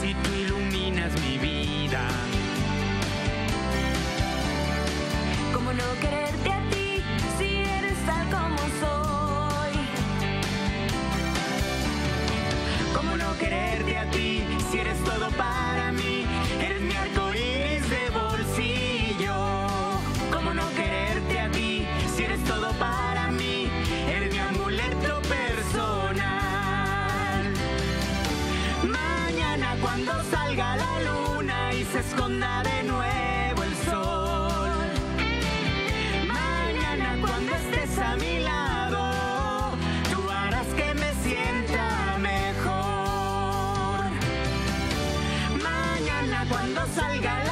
si tú iluminas mi vida. ¿Cómo no quererte a ti si eres tal como soy? ¿Cómo no quererte a ti si eres todo para salga la luna y se esconda de nuevo el sol. Mañana cuando estés a mi lado, tú harás que me sienta mejor. Mañana cuando salga